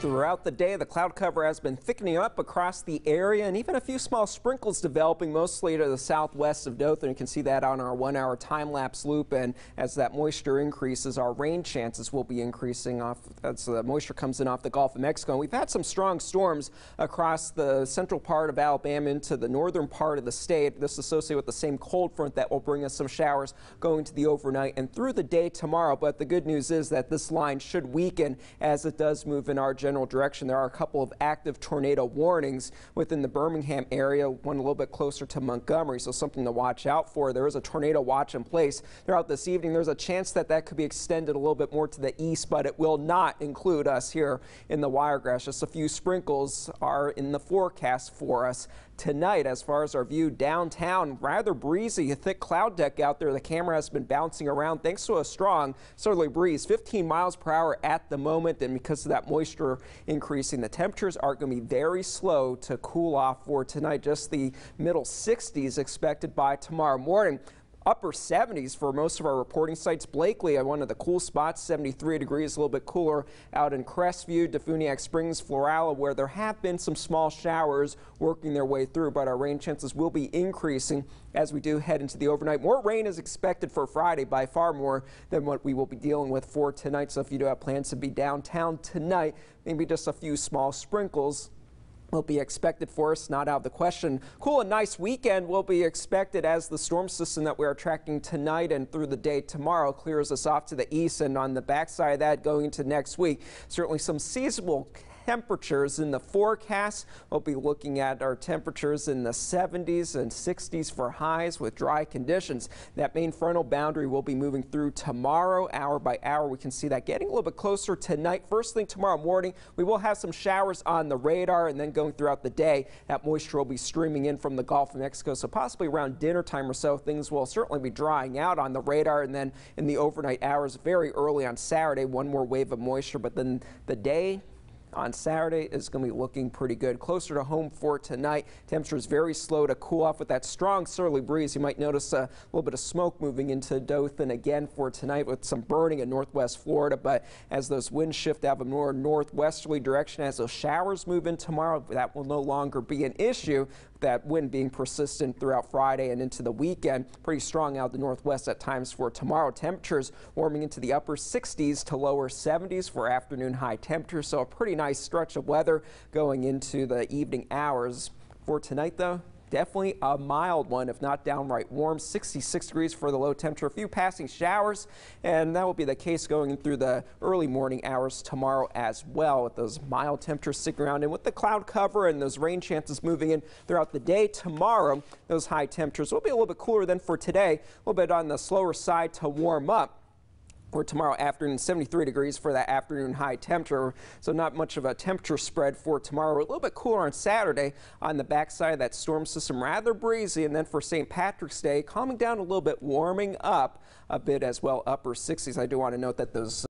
Throughout the day, the cloud cover has been thickening up across the area and even a few small sprinkles developing mostly to the southwest of Dothan. You can see that on our one hour time lapse loop. And as that moisture increases, our rain chances will be increasing off as the moisture comes in off the Gulf of Mexico. And we've had some strong storms across the central part of Alabama into the northern part of the state. This is associated with the same cold front that will bring us some showers going to the overnight and through the day tomorrow. But the good news is that this line should weaken as it does move in our general general direction. There are a couple of active tornado warnings within the Birmingham area, one a little bit closer to Montgomery, so something to watch out for. There is a tornado watch in place throughout this evening. There's a chance that that could be extended a little bit more to the east, but it will not include us here in the Wiregrass. Just a few sprinkles are in the forecast for us tonight. As far as our view downtown, rather breezy, a thick cloud deck out there. The camera has been bouncing around thanks to a strong southerly breeze, 15 miles per hour at the moment. And because of that moisture increasing, the temperatures are going to be very slow to cool off for tonight. Just the middle 60s expected by tomorrow morning upper 70s for most of our reporting sites. Blakely, one of the cool spots, 73 degrees, a little bit cooler out in Crestview, Defuniak Springs, Florala, where there have been some small showers working their way through, but our rain chances will be increasing as we do head into the overnight. More rain is expected for Friday, by far more than what we will be dealing with for tonight. So if you do have plans to be downtown tonight, maybe just a few small sprinkles will be expected for us, not out of the question. Cool and nice weekend will be expected as the storm system that we are tracking tonight and through the day tomorrow clears us off to the east and on the backside of that going into next week. Certainly some seasonal temperatures in the forecast. We'll be looking at our temperatures in the 70s and 60s for highs with dry conditions. That main frontal boundary will be moving through tomorrow, hour by hour. We can see that getting a little bit closer tonight. First thing tomorrow morning, we will have some showers on the radar and then going throughout the day, that moisture will be streaming in from the Gulf of Mexico. So possibly around dinner time or so, things will certainly be drying out on the radar. And then in the overnight hours, very early on Saturday, one more wave of moisture. But then the day, on Saturday is going to be looking pretty good. Closer to home for tonight. temperatures very slow to cool off with that strong surly breeze. You might notice a little bit of smoke moving into Dothan again for tonight with some burning in northwest Florida. But as those winds shift out of a more northwesterly direction, as those showers move in tomorrow, that will no longer be an issue. That wind being persistent throughout Friday and into the weekend. Pretty strong out the northwest at times for tomorrow. Temperatures warming into the upper 60s to lower 70s for afternoon high temperatures. So a pretty nice stretch of weather going into the evening hours. For tonight, though, Definitely a mild one, if not downright warm. 66 degrees for the low temperature. A few passing showers, and that will be the case going through the early morning hours tomorrow as well, with those mild temperatures sticking around. And with the cloud cover and those rain chances moving in throughout the day tomorrow, those high temperatures will be a little bit cooler than for today. A little bit on the slower side to warm up for tomorrow afternoon 73 degrees for that afternoon high temperature. So not much of a temperature spread for tomorrow. A little bit cooler on Saturday on the backside of that storm system rather breezy. And then for St. Patrick's Day calming down a little bit warming up a bit as well upper 60s I do want to note that those